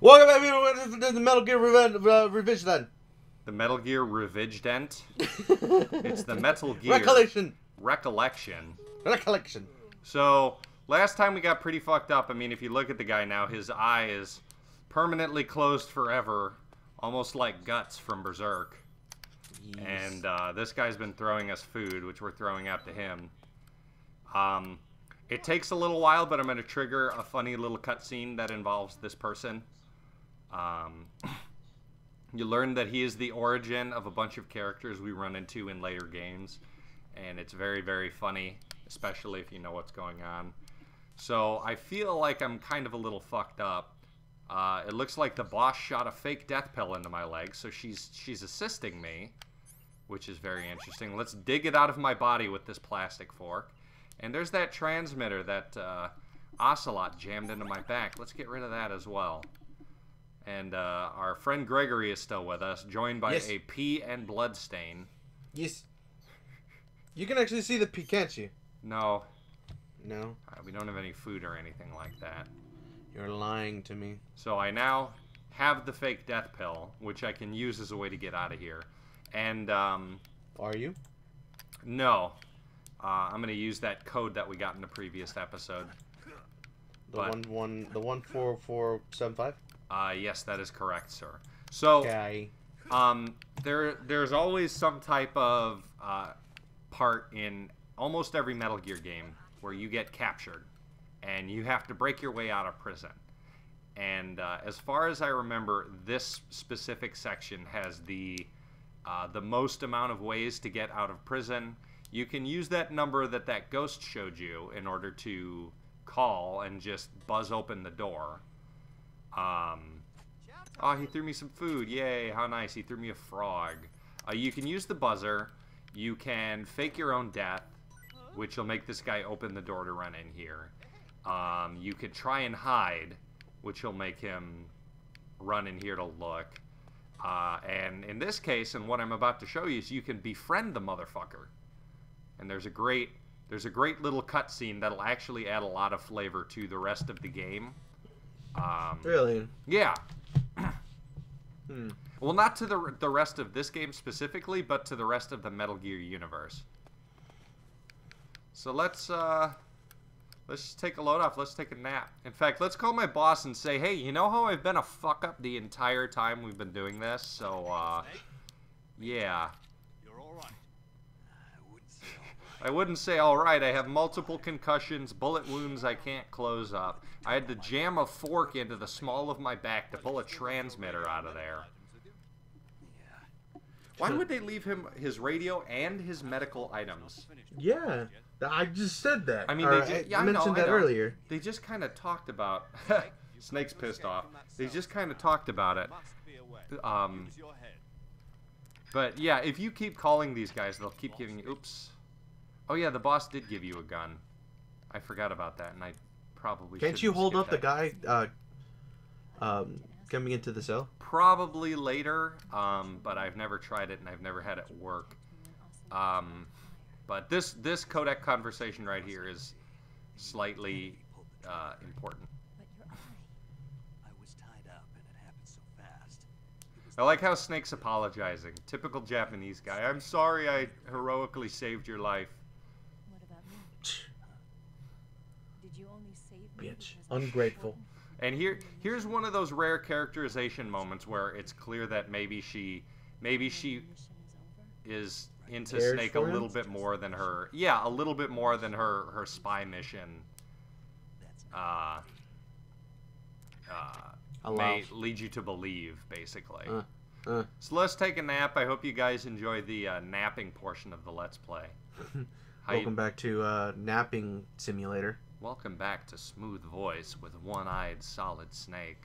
Welcome back to the- the Metal Gear Reven- uh, Revision then. The Metal Gear Revident. It's the Metal Gear Recollection. Recollection. Recollection. So last time we got pretty fucked up. I mean, if you look at the guy now, his eye is permanently closed forever, almost like guts from Berserk. And uh, this guy's been throwing us food, which we're throwing out to him. Um, it takes a little while, but I'm going to trigger a funny little cutscene that involves this person. Um, you learn that he is the origin of a bunch of characters we run into in later games, and it's very, very funny, especially if you know what's going on. So I feel like I'm kind of a little fucked up. Uh, it looks like the boss shot a fake death pill into my leg, so she's she's assisting me, which is very interesting. Let's dig it out of my body with this plastic fork. And there's that transmitter that uh, Ocelot jammed into my back. Let's get rid of that as well. And uh, our friend Gregory is still with us, joined by Yes. a pee and blood stain. Yes. You can actually see the P, can't you? No, No. uh, we don't have any food or anything like that. You're lying to me. So I now have the fake death pill, which I can use as a way to get out of here. And um, Are you? no, uh, I'm going to use that code that we got in the previous episode. The What? one one the one four four seven five. Uh, yes, that is correct, sir. So Okay. um, there, there's always some type of uh, part in almost every Metal Gear game where you get captured and you have to break your way out of prison. And uh, as far as I remember, this specific section has the uh, the most amount of ways to get out of prison. You can use that number that that ghost showed you in order to call and just buzz open the door. Um, oh, he threw me some food. Yay, how nice. He threw me a frog. Uh, you can use the buzzer. You can fake your own death, which will make this guy open the door to run in here. Um, you could try and hide, which will make him run in here to look. Uh, and in this case, and what I'm about to show you, is you can befriend the motherfucker. And there's a great, there's a great little cutscene that'll actually add a lot of flavor to the rest of the game. Um, Really? yeah. Hmm. Well, not to the the rest of this game specifically, but to the rest of the Metal Gear universe. So let's uh let's just take a load off. Let's take a nap. In fact, let's call my boss and say, "Hey, you know how I've been a fuck up the entire time we've been doing this? So uh yeah. You're all right. I wouldn't say I wouldn't say all right. I have multiple concussions, bullet wounds I can't close up. I had to jam a fork into the small of my back to pull a transmitter out of there. Why would they leave him his radio and his medical items? Yeah. I just said that. I mean, they ju- I yeah, I know, mentioned I that know. earlier. They just kind of talked about. Snake's pissed off. They just kind of talked about it. Must be away. Um, Use your head. but yeah, if you keep calling these guys, they'll keep giving you. Oops. Oh yeah, the boss did give you a gun. I forgot about that, and I probably. Can't you hold up the guy uh, um, coming into the cell? Probably later, um, but I've never tried it and I've never had it work. Um, but this this codec conversation right here is slightly uh, important. I was tied up and it happened so fast. It was I like how Snake's apologizing. Typical Japanese guy. I'm sorry I heroically saved your life. What about me? Did you only save me Bitch. Ungrateful. And here here's one of those rare characterization moments where it's clear that maybe she maybe she is into Cares Snake a for him? little bit more than her. Yeah, a little bit more than her her spy mission. that's Uh, uh, may lead you to believe, basically. Uh, uh. So let's take a nap. I hope you guys enjoy the uh, napping portion of the Let's Play. How you- Welcome back to uh, napping simulator. Welcome back to Smooth Voice with One-Eyed Solid Snake,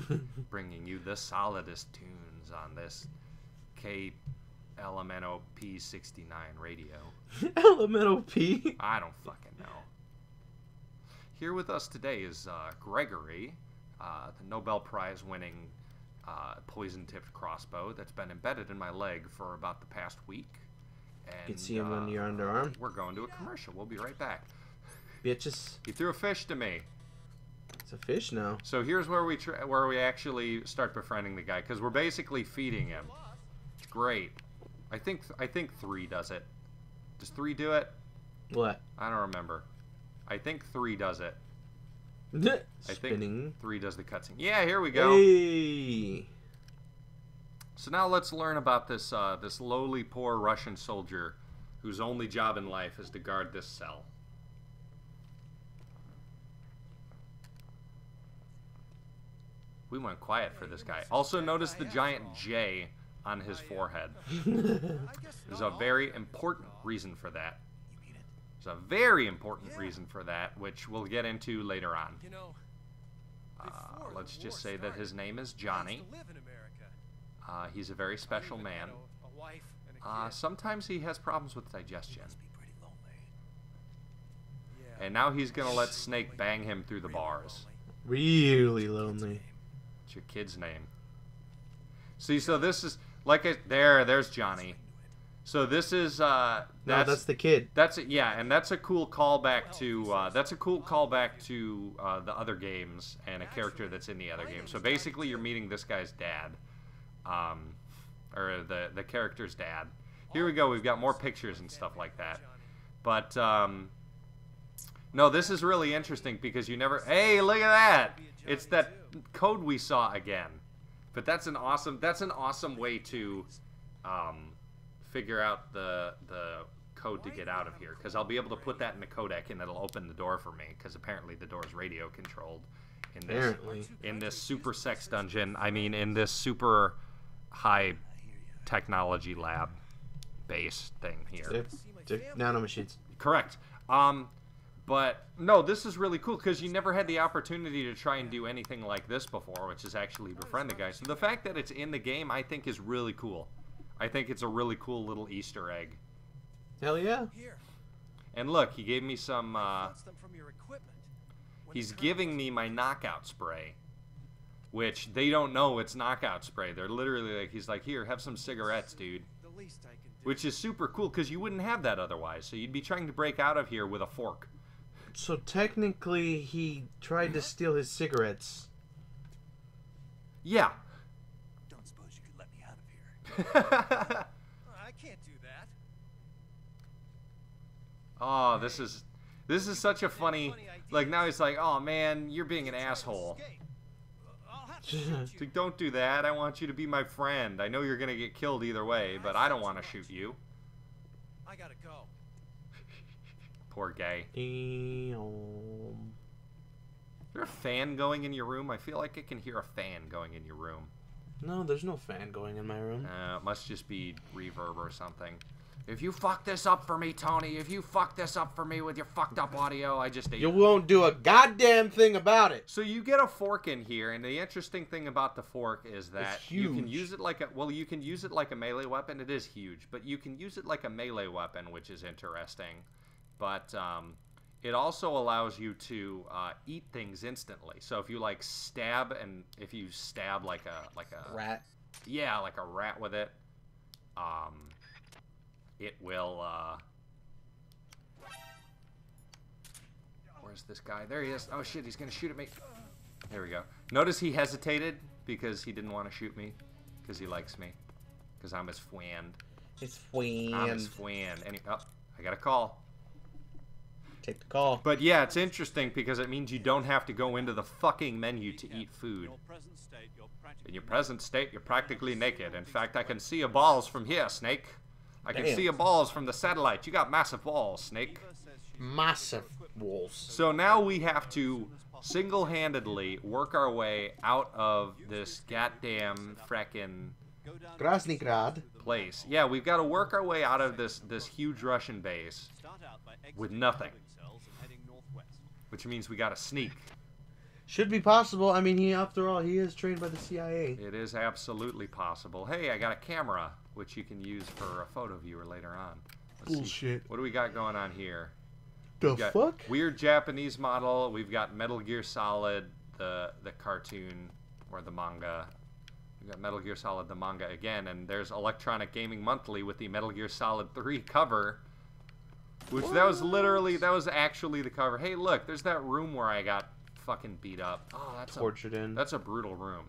bringing you the solidest tunes on this KLMNO P69 radio. Elemental P. I don't fucking know. Here with us today is uh, Gregory, uh, the Nobel Prize winning uh, poison tipped crossbow that's been embedded in my leg for about the past week. And, You can see him on uh, your underarm. We're going to a commercial. We'll be right back. Bitches. He threw a fish to me. It's a fish now. So here's where we where we actually start befriending the guy because we're basically feeding him. It's great. I think I think three does it. Does three do it? What? I don't remember. I think three does it. I Spinning. think three does the cutscene. Yeah, here we go. Hey. So now let's learn about this uh, this lowly poor Russian soldier whose only job in life is to guard this cell. We went quiet for this guy. Also notice the giant J on his forehead. There's a very important reason for that. There's a very important reason for that, which we'll get into later on. Uh, let's just say that his name is I used to Johnny. live in America. Uh, he's a very special man. had a- a wife and a Uh, sometimes he has problems with digestion. Must be pretty lonely. Yeah. And now he's gonna let Snake bang him through the bars. Really lonely. It's your kid's name. See, so this is like a, there. There's Johnny. So this is uh, No, that's that's the kid. that's a, yeah, and that's a cool callback to uh, that's a cool callback to uh, the other games and a character that's in the other game. So basically, you're meeting this guy's dad, um, or the the character's dad. Here we go. We've got more pictures and stuff like that. But um, no, this is really interesting because you never. Hey, look at that! It's that code we saw again. But that's an awesome. That's an awesome way to um, figure out the the code to get out of here because I'll be able to put that in the codec and it'll open the door for me because apparently the door is radio controlled in this Apparently. in this super sex dungeon. I mean, in this super high technology lab base thing here. They're, they're nanomachines. Correct. Um, but no, this is really cool because you never had the opportunity to try and do anything like this before, which is actually befriend the guy. So the fact that it's in the game, I think, is really cool. I think it's a really cool little Easter egg. Hell yeah. Here, And look, he gave me some. Uh, from your equipment. He's giving me my knockout spray, which they don't know it's knockout spray. They're literally like, he's like, here, have some cigarettes, dude. The least I can do. Which is super cool because you wouldn't have that otherwise. So you'd be trying to break out of here with a fork. So technically, he tried to steal his cigarettes. Yeah. Don't suppose you could let me out of here. I can't do that. oh, this is this is such a funny. Like now he's like, oh man, you're being an asshole. Escape. I'll have to shoot It's you. like, don't do that. I want you to be my friend. I know you're gonna get killed either way, but I don't want to shoot you. I gotta go. Poor guy. Damn. Is there a fan going in your room? I feel like I can hear a fan going in your room. No, there's no fan going in my room. Uh, it must just be reverb or something. If you fuck this up for me, Tony, if you fuck this up for me with your fucked up audio, I just You it. won't do a goddamn thing about it. So you get a fork in here, and the interesting thing about the fork is that you can use it like a well, you can use it like a melee weapon. It is huge, but you can use it like a melee weapon, which is interesting. But um, it also allows you to uh, eat things instantly. So if you like stab and if you stab like a like a Rat. yeah, like a rat with it, um, it will. Uh, where's this guy? There he is. Oh shit, he's gonna shoot at me. There we go. Notice he hesitated because he didn't want to shoot me because he likes me because I'm his friend. It's I'm his friend. friend. And he, oh, I got a call. Take the call. But yeah, it's interesting because it means you don't have to go into the fucking menu to eat food. Your present state, you're practically In your present state, you're practically naked. In fact, I can see your balls from here, Snake. I can Damn. see your balls from the satellite. You got massive balls, Snake. Massive wolves. So now we have to single-handedly work our way out of this goddamn frackin' Groznyj Grad. place. Yeah, we've got to work our way out of this this huge Russian base, Start out by With nothing. Which means we got to sneak. Should be possible. I mean, he after all, he is trained by the CIA. It is absolutely possible. Hey, I got a camera, which you can use for a photo viewer later on. Let's see. Bullshit. What do we got going on here? The fuck? Weird Japanese model. We've got Metal Gear Solid, the the cartoon or the manga. We've got Metal Gear Solid, the manga again, and there's Electronic Gaming Monthly with the Metal Gear Solid 3 cover. Which that was literally that was actually the cover. Hey, look, there's that room where I got fucking beat up. Oh, that's a, Tortured in. that's a brutal room.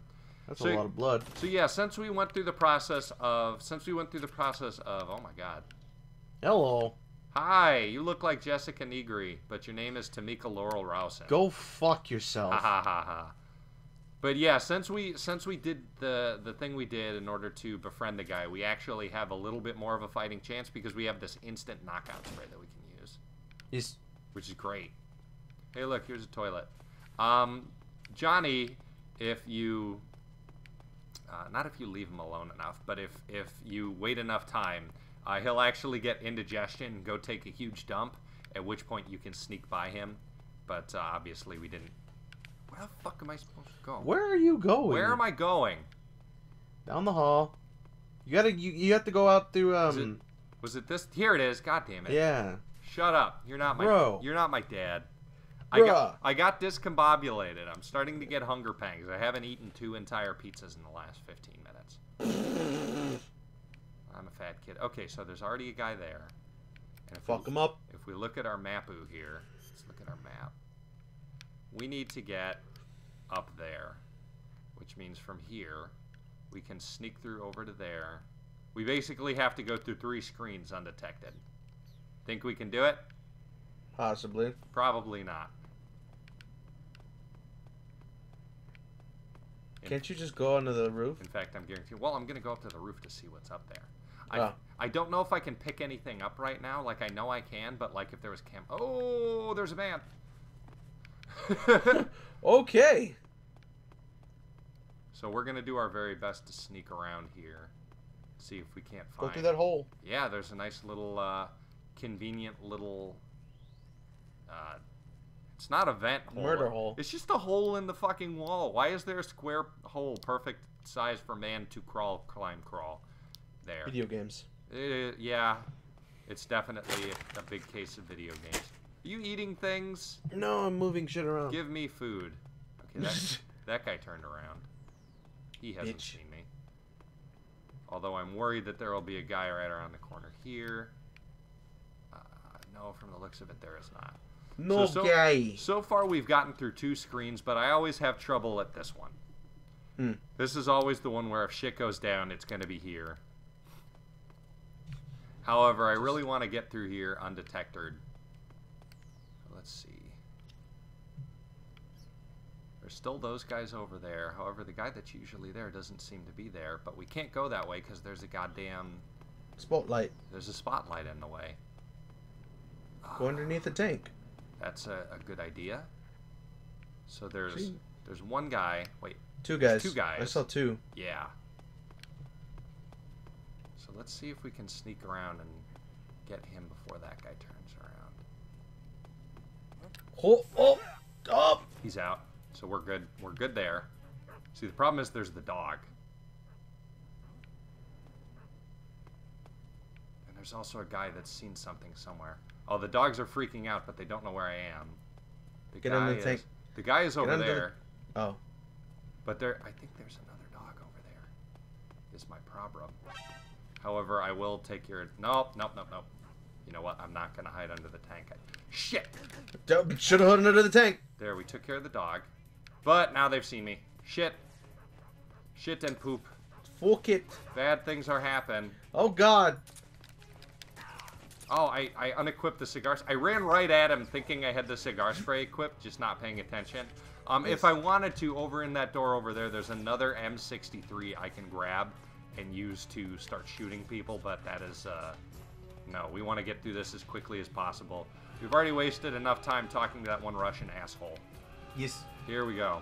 That's so- a lot of blood. So yeah, since we went through the process of since we went through the process of oh my god. Hello. Hi, you look like Jessica Nigri, but your name is Tamika Laurel Rousen. Go fuck yourself. Ha ha ha ha. But yeah, since we since we did the the thing we did in order to befriend the guy, we actually have a little bit more of a fighting chance because we have this instant knockout spray that we can use, He's which is great. Hey, look, here's a toilet. Um, Johnny, if you uh, not if you leave him alone enough, but if if you wait enough time, uh, he'll actually get indigestion and go take a huge dump. At which point you can sneak by him. But uh, obviously we didn't. Where the fuck am I supposed to go? Where are you going? Where am I going? Down the hall. You gotta. You, you have to go out through. Is it- Um. Was it this? Here it is. God damn it. Yeah. Shut up. You're not my. Bro. You're not my dad. I got, I got discombobulated. I'm starting to get hunger pangs. I haven't eaten two entire pizzas in the last 15 minutes. I'm a fat kid. Okay, so there's already a guy there. And if Fuck we, him up. If we look at our mapu here, let's look at our map. We need to get up there, which means from here we can sneak through over to there. We basically have to go through three screens undetected. Think we can do it? Possibly. Probably not. Can't you just go onto the roof? In fact, I'm guaranteed. Well, I'm gonna go up to the roof to see what's up there. I, Oh. I don't know if I can pick anything up right now. Like I know I can, but like if there was cam. Oh, there's a van. Okay. so we're gonna do our very best to sneak around here, see if we can't find. Go through that hole. Yeah, there's a nice little, uh, convenient little. Uh, it's not a vent hole. Murder hole. It's just a hole in the fucking wall. Why is there a square hole, perfect size for man to crawl, climb, crawl? There. Video games. Uh, yeah, it's definitely a, a big case of video games. Are you eating things? No, I'm moving shit around. Give me food. Okay, that, that guy turned around. He hasn't Bitch. seen me. Although I'm worried that there will be a guy right around the corner here. Uh, no, from the looks of it, there is not. no so- gay. So far, we've gotten through two screens, but I always have trouble at this one. Hmm. This is always the one where if shit goes down, it's going to be here. However, I really want to get through here undetected. Let's see. There's still those guys over there. However, the guy that's usually there doesn't seem to be there. But we can't go that way because there's a goddamn... Spotlight. There's a spotlight in the way. Go underneath the tank. That's a, a good idea. So there's See? there's one guy. Wait, Two guys. two guys. I saw two. yeah. So let's see if we can sneak around and get him before that guy turns around. Oh, oh, oh. He's out. So we're good. We're good there. See, the problem is there's the dog. And there's also a guy that's seen something somewhere. Oh, the dogs are freaking out, but they don't know where I am. The Get guy the is, tank. The guy is over under the- there. Oh. But there, I think there's another dog over there. Is my problem. However, I will take your. Nope, nope, nope, nope. You know what? I'm not gonna hide under the tank. I, shit. Should have hidden under the tank. There, we took care of the dog. But now they've seen me. Shit. Shit and poop. Fuck it. Bad things are happening. Oh God. Oh, I, I unequipped the cigar. I ran right at him thinking I had the cigar spray equipped, just not paying attention. Um, if I wanted to, over in that door over there, there's another M63 I can grab and use to start shooting people, but that is, uh, no, we want to get through this as quickly as possible. We've already wasted enough time talking to that one Russian asshole. Yes. Here we go.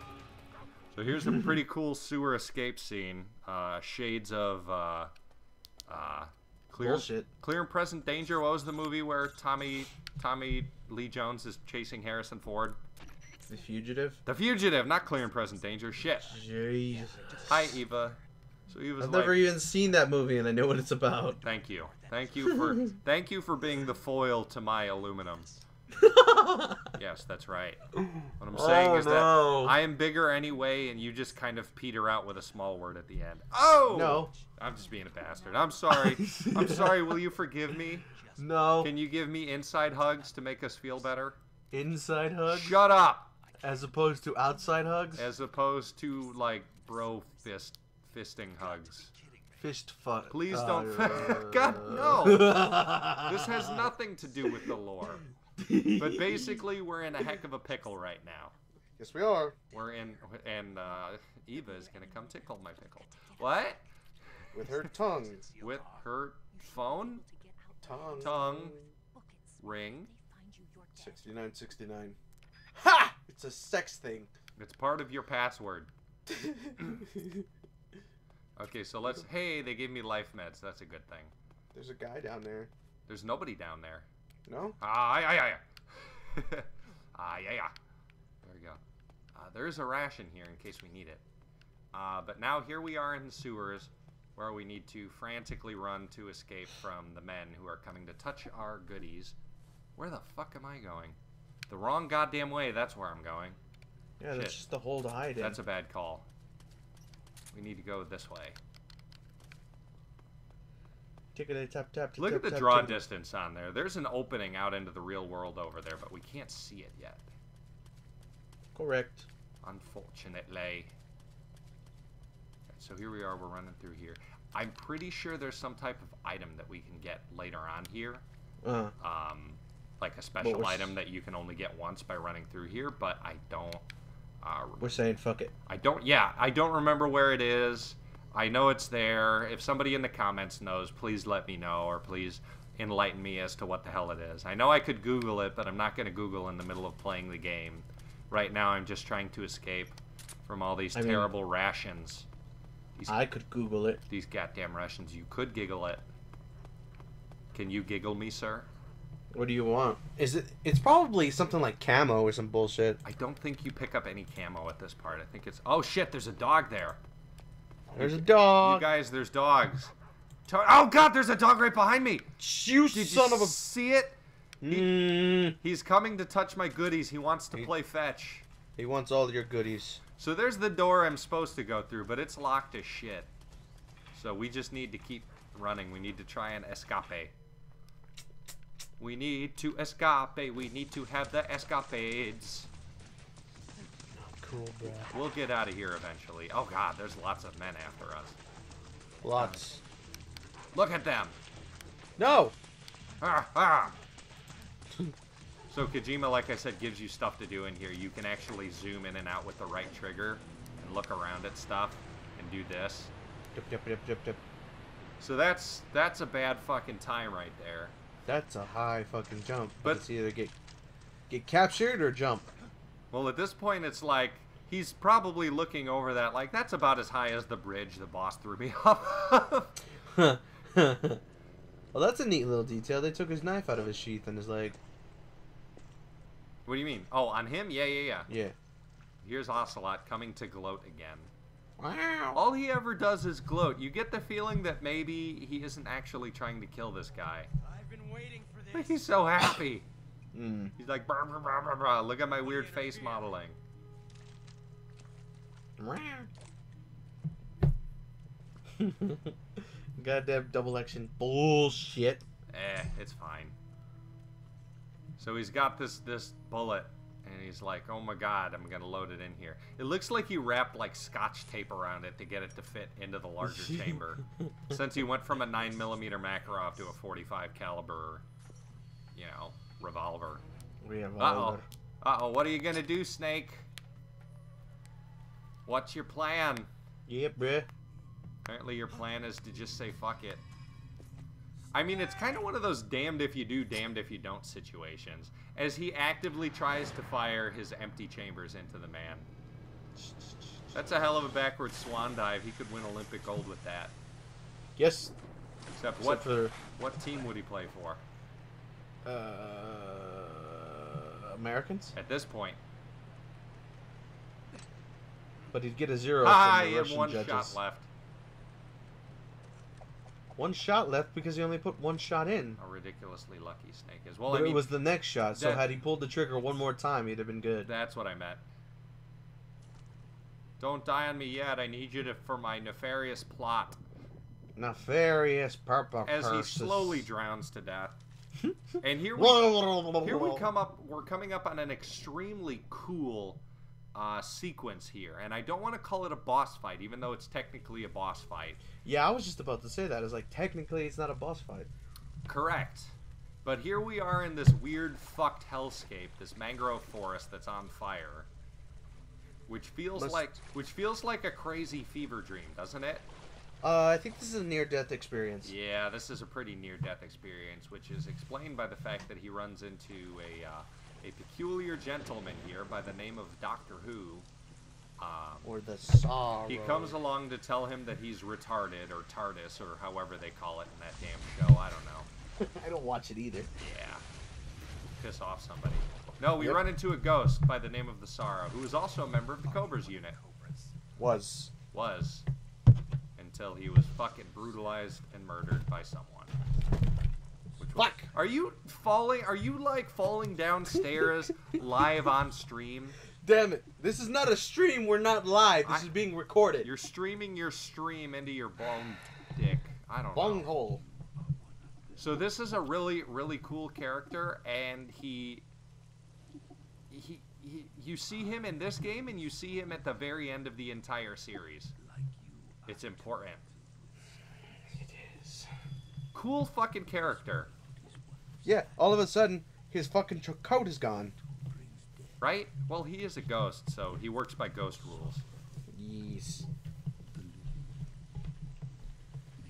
So here's a pretty cool sewer escape scene. Uh, shades of uh, uh, clear, Bullshit. clear and present danger. What was the movie where Tommy Tommy Lee Jones is chasing Harrison Ford? The fugitive. The Fugitive, not clear and present danger. Shit. Jeez. Hi Eva. So Eva's I've like, never even seen that movie, and I know what it's about. thank you, thank you for thank you for being the foil to my aluminum. Yes, that's right. What I'm oh, saying Oh, is no. that I am bigger anyway, and you just kind of peter out with a small word at the end. Oh! No. I'm just being a bastard. I'm sorry. I'm sorry. Will you forgive me? No. Can you give me inside hugs to make us feel better? Inside hugs. Shut up. As opposed to outside hugs, as opposed to like bro fist fisting hugs. Fist fuck. Please uh, don't- God, no. This has nothing to do with the lore. But basically, we're in a heck of a pickle right now. Yes, we are. We're in, and uh, Eva is gonna come tickle my pickle. What? With her tongue. With her phone To get out Tongue. Tongue. ring. They find you, you're dead. 69, 69. Ha! It's a sex thing. It's part of your password. Okay, so let's. Hey, they gave me life meds. That's a good thing. There's a guy down there. There's nobody down there. No? Ah, yeah, yeah, yeah. ah, yeah, yeah. There we go. Uh, there's a ration here in case we need it. Uh, but now here we are in the sewers where we need to frantically run to escape from the men who are coming to touch our goodies. Where the fuck am I going? The wrong goddamn way, that's where I'm going. Yeah, that's just the hole to hide in. That's a bad call. We need to go this way. Tickety tap tap. Look at the draw distance on there. There's an opening out into the real world over there, but we can't see it yet. Correct. Unfortunately. So here we are, we're running through here. I'm pretty sure there's some type of item that we can get later on here. Uh, Um, like a special item that you can only get once by running through here, but I don't. Uh, we're saying fuck it. I don't. Yeah, I don't remember where it is. I know it's there. If somebody in the comments knows, please let me know, or please enlighten me as to what the hell it is. I know I could Google it, but I'm not going to Google in the middle of playing the game. Right now, I'm just trying to escape from all these I mean- terrible rations. These, I could Google it. these goddamn rations. You could giggle it. Can you giggle me, sir? What do you want? Is it? It's probably something like camo or some bullshit. I don't think you pick up any camo at this part. I think it's. Oh shit! There's a dog there. There's a dog. You guys, there's dogs. Oh god, there's a dog right behind me. You Did son you of a. see it? Mm, He's coming to touch my goodies. He wants to He- play fetch. he wants all your goodies. So there's the door I'm supposed to go through, but it's locked as shit. So we just need to keep running. We need to try and escape. We need to escape. We need to have the escapades. Cool, bro. We'll get out of here eventually. Oh god, there's lots of men after us. Lots. Look at them. No. Ah, ah. so Kojima, like I said, gives you stuff to do in here. You can actually zoom in and out with the right trigger and look around at stuff and do this. Yep, yep, yep. So that's that's a bad fucking time right there. That's a high fucking jump. But- it's either get get captured or jump. Well, at this point, it's like he's probably looking over that like that's about as high as the bridge the boss threw me off. well, that's a neat little detail. They took his knife out of his sheath and is like, what do you mean? Oh, on him? Yeah, yeah, yeah. yeah. Here's Ocelot coming to gloat again. Wow. All he ever does is gloat. You get the feeling that maybe he isn't actually trying to kill this guy. I've been waiting for this. But this. he's so happy. Mm. He's like, brr, brr, brr, brr, brr. look at my weird face modeling. Goddamn double action bullshit. Eh, it's fine. So he's got this this bullet, and he's like, oh my god, I'm gonna load it in here. It looks like he wrapped like scotch tape around it to get it to fit into the larger chamber. Since he went from a 9 millimeter Makarov to a 45 caliber, you know, revolver. We have Uh oh. Uh oh. What are you gonna do, Snake? What's your plan? Yep, bruh. Apparently, your plan is to just say fuck it. I mean, it's kind of one of those damned if you do, damned if you don't situations, as he actively tries to fire his empty chambers into the man. That's a hell of a backward swan dive. He could win Olympic gold with that. Yes. Except Except what for what team would he play for uh, Americans, at this point? but he'd get a zero Ah, from he the Russian one judges. shot left. One shot left because he only put one shot in. A ridiculously lucky Snake is. Well, I mean, it was the next shot, so that- had he pulled the trigger one more time, he'd have been good. That's what I meant. Don't die on me yet. I need you to for my nefarious plot. Nefarious purple As he slowly drowns to death. And here we here we come up. We're coming up on an extremely cool uh, sequence here, and I don't want to call it a boss fight, even though it's technically a boss fight. Yeah, I was just about to say that. It's like technically it's not a boss fight. Correct. But here we are in this weird fucked hellscape, this mangrove forest that's on fire. Which feels Must- like which feels like a crazy fever dream, doesn't it? Uh, I think this is a near-death experience. Yeah, this is a pretty near-death experience, which is explained by the fact that he runs into a uh, a peculiar gentleman here by the name of Doctor Who. Um, Or the sorrow. he comes along to tell him that he's retarded or TARDIS or however they call it in that damn show. I don't know. I don't watch it either. Yeah. Piss off somebody. No, we Yep. run into a ghost by the name of the Sorrow, who is also a member of the Cobras unit. Was. Was. Until he was fucking brutalized and murdered by someone. Which Fuck. Are you falling? Are you like falling downstairs live on stream? Damn it! This is not a stream. We're not live. This I- is being recorded. You're streaming your stream into your bone dick. I don't know. bunghole. So this is a really really cool character, and he, he, he, you see him in this game, and you see him at the very end of the entire series. It's important. It is. Cool fucking character, Yeah. All of a sudden, his fucking coat is gone. right? Well, he is a ghost, so he works by ghost rules. Yes.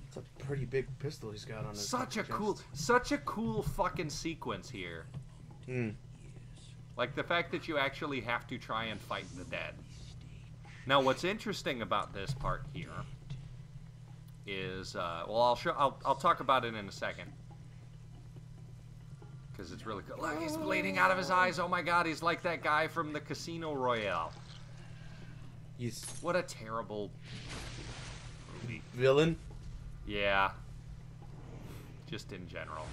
It's a pretty big pistol he's got on his. Such a fucking cool, such a cool fucking sequence here. Hmm. Like the fact that you actually have to try and fight the dead. Now, what's interesting about this part here is, uh, well, I'll show, I'll, I'll talk about it in a second. Because it's really cool. Look, he's bleeding out of his eyes. Oh my god, he's like that guy from the Casino Royale. He's What a terrible movie. villain. Yeah. Just in general.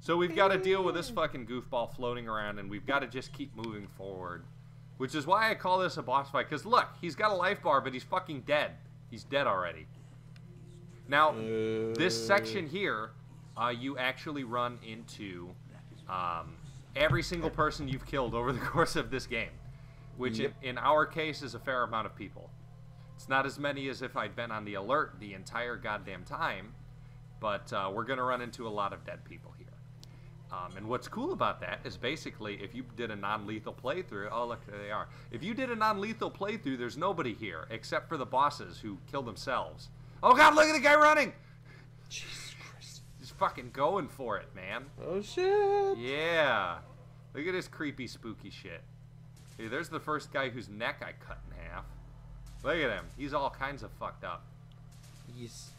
So we've got to deal with this fucking goofball floating around, and we've got to just keep moving forward. Which is why I call this a boss fight. Because look, he's got a life bar, but he's fucking dead. He's dead already. Now, this section here, uh, you actually run into um, every single person you've killed over the course of this game. Which Yep. in, in our case is a fair amount of people. It's not as many as if I'd been on the alert the entire goddamn time, but uh, we're going to run into a lot of dead people here. Um, and what's cool about that is basically if you did a non lethal playthrough, oh, look, there they are. If you did a non lethal playthrough, there's nobody here except for the bosses who kill themselves. Oh, God, look at the guy running! Just fucking going for it, man. Oh shit. Yeah. Look at this creepy, spooky shit. Hey, there's the first guy whose neck I cut in half. Look at him. He's all kinds of fucked up. Yes.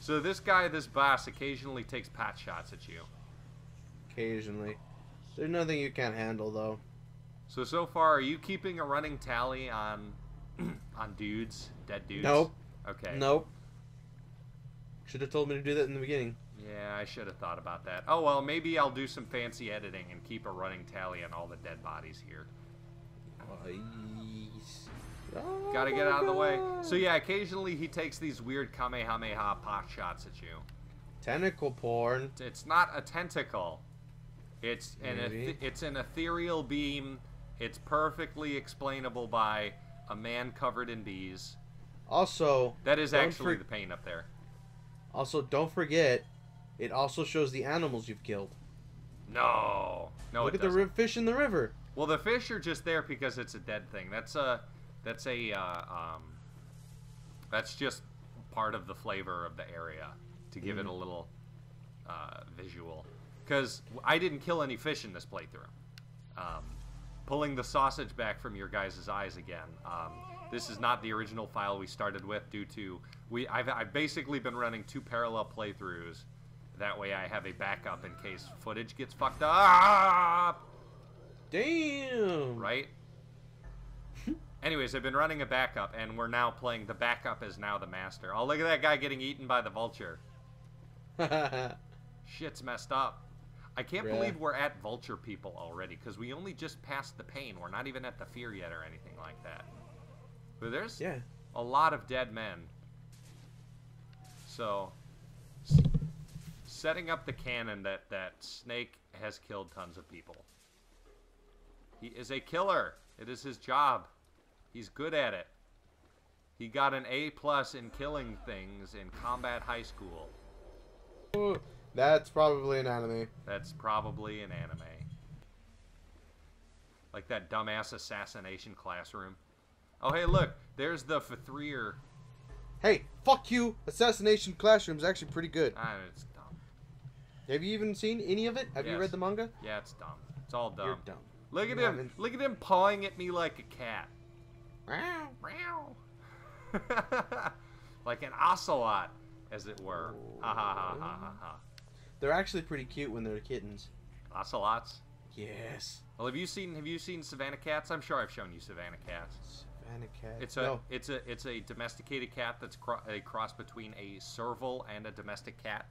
So this guy, this boss, occasionally takes pot shots at you. Occasionally. There's nothing you can't handle though. So so far, are you keeping a running tally on on dudes, dead dudes? Nope. Okay. Nope. Should have told me to do that in the beginning. Yeah, I should have thought about that. Oh well, maybe I'll do some fancy editing and keep a running tally on all the dead bodies here. Gotta Oh get my out of the way. So yeah, occasionally he takes these weird kamehameha pot shots at you. Tentacle porn. It's not a tentacle. It's an it's an ethereal beam. It's perfectly explainable by a man covered in bees. Also, That is actually the paint up there. also don't forget, it also shows the animals you've killed. No, no, Look at the doesn't. ri- fish in the river. Well, the fish are just there because it's a dead thing. That's a that's a uh, um, that's just part of the flavor of the area to give it a little uh, visual. Because I didn't kill any fish in this playthrough. Um, pulling the sausage back from your guys' eyes again. Um, this is not the original file we started with due to we I've, I've basically been running two parallel playthroughs. That way I have a backup in case footage gets fucked up Damn. right? Anyways, I've been running a backup, and we're now playing the backup is now the master. Oh, look at that guy getting eaten by the vulture. Shit's messed up. I can't Bruh. believe we're at vulture people already, because we only just passed the pain. We're not even at the fear yet or anything like that. But there's yeah. a lot of dead men. So, setting up the canon that, that Snake has killed tons of people. He is a killer. It is his job. He's good at it. He got an A plus in killing things in combat high school. Ooh, That's probably an anime. That's probably an anime. Like that dumbass assassination classroom. Oh hey look, there's the Fathrir. Hey, fuck you! Assassination Classroom's actually pretty good. Ah, it's. Have you even seen any of it? Have you read the manga? Yeah, it's dumb. It's all dumb. You're dumb. Look at You him. haven't- Look at him pawing at me like a cat. Meow. Meow. like an ocelot, as it were. Ha ha ha ha ha ha. They're actually pretty cute when they're kittens. Ocelots. Yes. Well, have you seen have you seen Savannah cats? I'm sure I've shown you Savannah cats. Savannah cat. It's a no. it's a it's a domesticated cat that's cro- a cross between a serval and a domestic cat.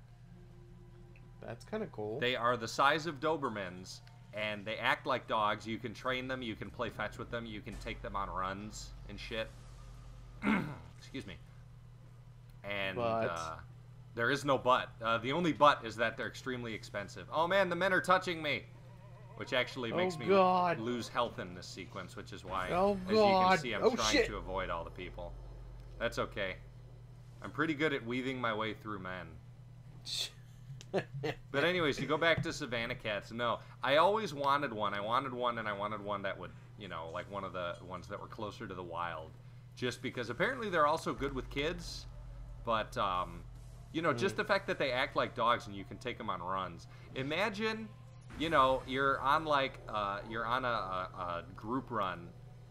That's kind of cool. They are the size of Dobermans, and they act like dogs. You can train them. You can play fetch with them. You can take them on runs and shit. Excuse me. And uh, there is no but. Uh, the only but is that they're extremely expensive. Oh man, the men are touching me. Which actually Oh, makes me God. lose health in this sequence, which is why, Oh, as you can see, I'm Oh, trying shit. to avoid all the people. That's okay. I'm pretty good at weaving my way through men. But anyways, you go back to Savannah Cats. No, I always wanted one. I wanted one, and I wanted one that would, you know, like one of the ones that were closer to the wild. Just because apparently they're also good with kids, but um, you know, just the fact that they act like dogs and you can take them on runs. Imagine, you know, you're on like uh, you're on a, a, a group run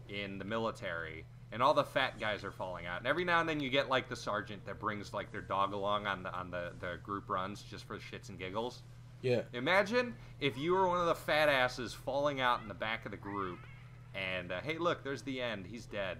in the military. And all the fat guys are falling out, and every now and then you get like the sergeant that brings like their dog along on the on the, the group runs just for shits and giggles. yeah. Imagine if you were one of the fat asses falling out in the back of the group, and uh, hey, look, there's the end. He's dead.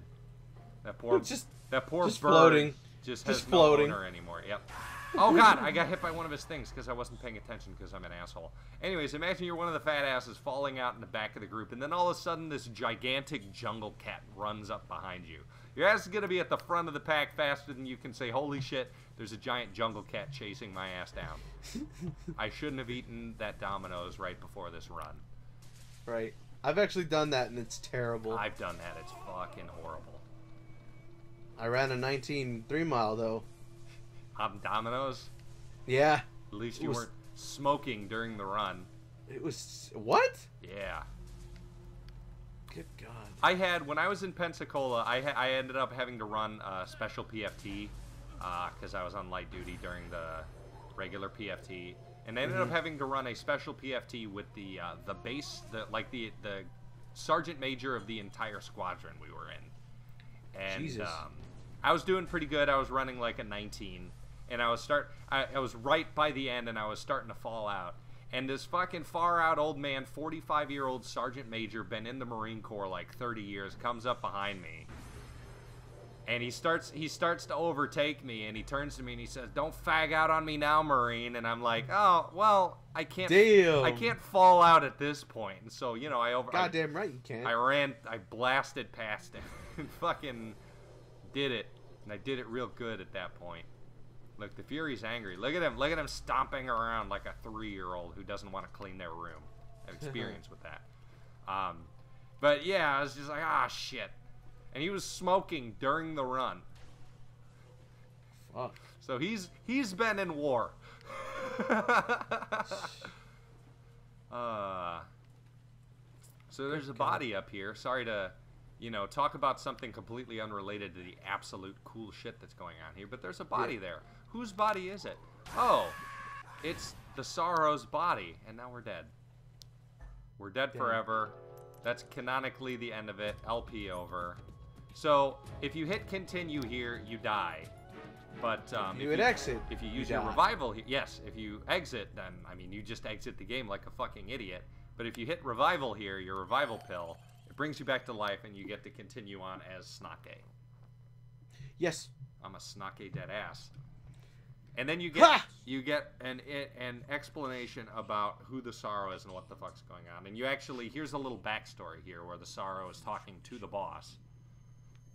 That poor, Just- that poor just bird floating. just Just floating. no anymore. Yep. Oh God, I got hit by one of his things because I wasn't paying attention because I'm an asshole. Anyways, imagine you're one of the fat asses falling out in the back of the group, and then all of a sudden this gigantic jungle cat runs up behind you. Your ass is gonna be at the front of the pack faster than you can say, "Holy shit!" There's a giant jungle cat chasing my ass down. I shouldn't have eaten that Domino's right before this run. Right. I've actually done that and it's terrible. I've done that. It's fucking horrible. I ran a 19 three mile though. On Domino's, Yeah. at least It you was- weren't smoking during the run. It was what? Yeah. Good God. I had when I was in Pensacola, I ha- I ended up having to run a special PFT because I was on light duty during the regular PFT, and I ended up having to run a special PFT with the uh, the base, the like the the sergeant major of the entire squadron we were in, and Jesus. um, I was doing pretty good. I was running like a 19, and I was start I, I was right by the end, and I was starting to fall out. And this fucking far out old man, 45 year old sergeant major, been in the Marine Corps like 30 years, comes up behind me, and he starts he starts to overtake me, and he turns to me and he says, "Don't fag out on me now, Marine." And I'm like, "Oh well, I can't Damn. I can't fall out at this point." And so you know, I over I- Goddamn right you can't. I ran, I blasted past him, and fucking did it, and I did it real good at that point. Look, the Fury's angry. Look at him, look at him stomping around like a three-year-old who doesn't want to clean their room. I have experience with that. Um, but yeah, I was just like, ah, shit. And he was smoking during the run, Fuck. so he's he's been in war. uh, so there's a body up here. Sorry to, you know, talk about something completely unrelated to the absolute cool shit that's going on here, but there's a body Yeah. there. Whose body is it? Oh, it's the Sorrow's body, and now we're dead. We're dead Damn. forever. That's canonically the end of it. LP over. So if you hit continue here, you die. But um, you would exit, if you you use your die. revival, yes. If you exit, then I mean you just exit the game like a fucking idiot. But if you hit revival here, your revival pill, it brings you back to life, and you get to continue on as Snake. Yes. I'm a Snake dead ass. And then you get Ha! you get an an explanation about who the sorrow is and what the fuck's going on. And you actually here's a little backstory here where the sorrow is talking to the boss,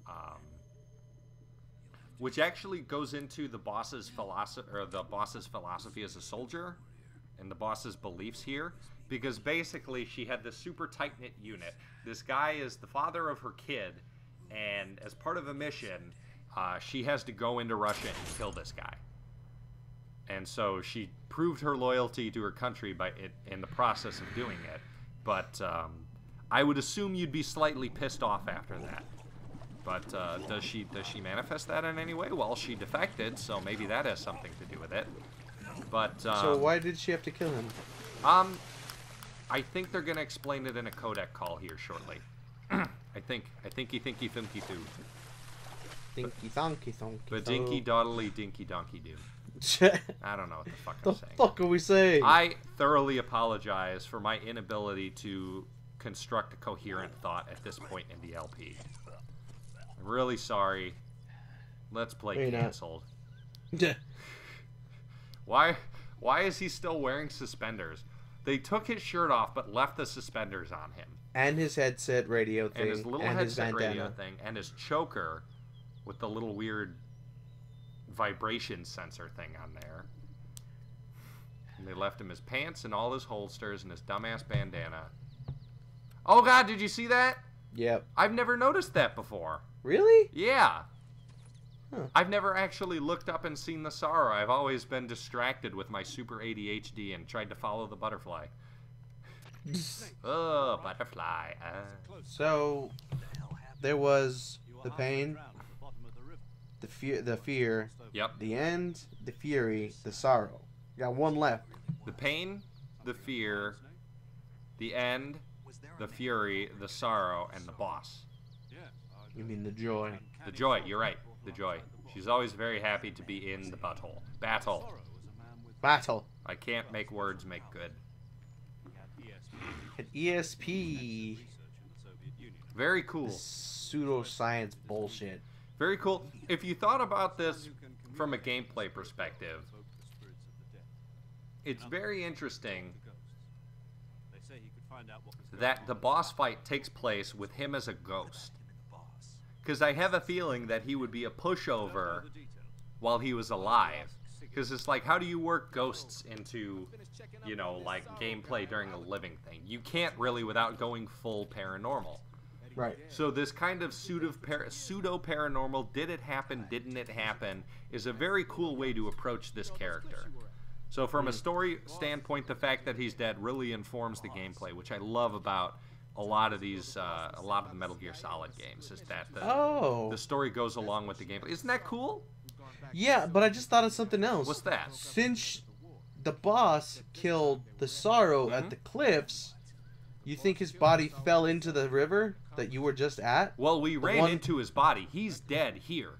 um, which actually goes into the boss's philosophy or the boss's philosophy as a soldier, and the boss's beliefs here. because basically she had this super tight knit unit. This guy is the father of her kid, and as part of a mission, uh, she has to go into Russia and kill this guy. And so she proved her loyalty to her country by it in the process of doing it. But um, I would assume you'd be slightly pissed off after that. But uh, does she does she manifest that in any way? Well, she defected, so maybe that has something to do with it. But um, So why did she have to kill him? um, I think they're gonna explain it in a codec call here shortly. I think I thinky thinky thinky doo. Dinky thonky thonky. But dinky doddly dinky donkey doo. I don't know what the fuck the I'm saying. The fuck are we saying? I thoroughly apologize for my inability to construct a coherent thought at this point in the LP. I'm really sorry. Let's play You're uh, canceled. Why why is he still wearing suspenders? They took his shirt off but left the suspenders on him. and his headset radio thing And his little and headset bandana. radio thing and his choker with the little weird vibration sensor thing on there. And they left him his pants and all his holsters and his dumbass bandana. Oh god, did you see that? Yep. I've never noticed that before. Really? Yeah. Huh. I've never actually looked up and seen the sorrow. I've always been distracted with my super ADHD and tried to follow the butterfly. oh, butterfly. Uh. So there was the pain, the fear, the fear, Yep. the end, the fury, the sorrow. You Got one left. The pain, the fear, the end, the fury, the sorrow, and the boss. You mean the joy? The joy, you're right. The joy. She's always very happy to be in the butthole. Battle. Battle. I can't make words make good. An ESP. Very cool. Pseudoscience bullshit. Very cool. If you thought about this from a gameplay perspective, it's very interesting that the boss fight takes place with him as a ghost. Because I have a feeling that he would be a pushover while he was alive. Because it's like, how do you work ghosts into, you know, like gameplay during a living thing? You can't really without going full paranormal. Right. So this kind of pseudo pseudo paranormal—did it happen, didn't it happen, is a very cool way to approach this character. So from a story standpoint, the fact that he's dead really informs the gameplay, which I love about a lot of these, uh, a lot of the Metal Gear Solid games, is that the, Oh. the story goes along with the gameplay. Isn't that cool? Yeah, but I just thought of something else. What's that? Since the boss killed the sorrow Mm-hmm. at the cliffs, you think his body fell into the river that you were just at? Well, we ran one- into his body. He's dead here.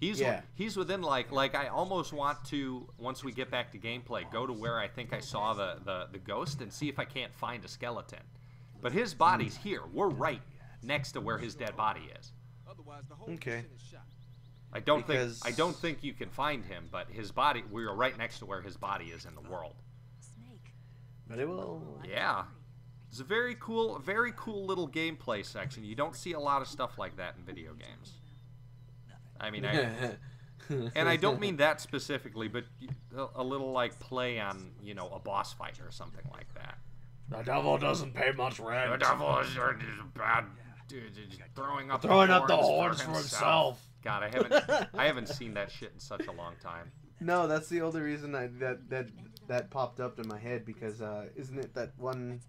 He's Yeah. he's within like like I almost want to once we get back to gameplay go to where I think I saw the the, the ghost and see if I can't find a skeleton. But his body's here. We're right next to where his dead body is. Okay. I don't Because- think I don't think you can find him, but his body we are right next to where his body is in the world. Snake. Very well. Yeah. It's a very cool very cool little gameplay section. You don't see a lot of stuff like that in video games. I mean, I and I don't mean that specifically, but a, a little like play on you know a boss fight or something like that. the devil doesn't pay much rent. The devil is a bad dude, throwing up Throwing the up the horns horns for himself. God, I haven't I haven't seen that shit in such a long time. No, that's the only reason I, that that that popped up in my head because uh, isn't it that one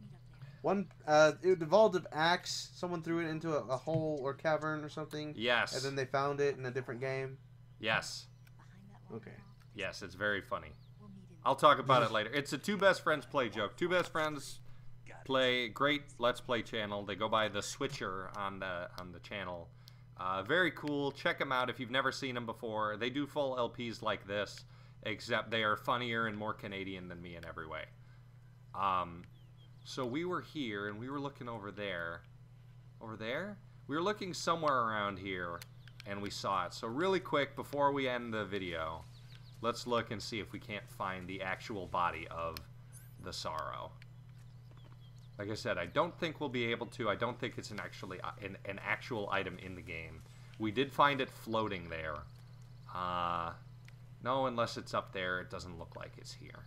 one uh, it evolved of axe? Someone threw it into a, a hole or cavern or something, Yes, and then they found it in a different game. yes, Behind that wall Okay. yes. It's very funny. we'll meet in I'll talk about it later. It's a two best friends play joke. Two best friends play great let's play channel. They go by the Switcher on the on the channel. Uh, very cool. Check them out if you've never seen them before. They do full LPs like this, except they are funnier and more Canadian than me in every way. Um, so we were here and we were looking over there. Over there? We were looking somewhere around here and we saw it. So really quick before we end the video, let's look and see if we can't find the actual body of the sorrow. Like I said, I don't think we'll be able to. I don't think it's an actually uh, an, an actual item in the game. We did find it floating there. Uh, no, unless it's up there, it doesn't look like it's here.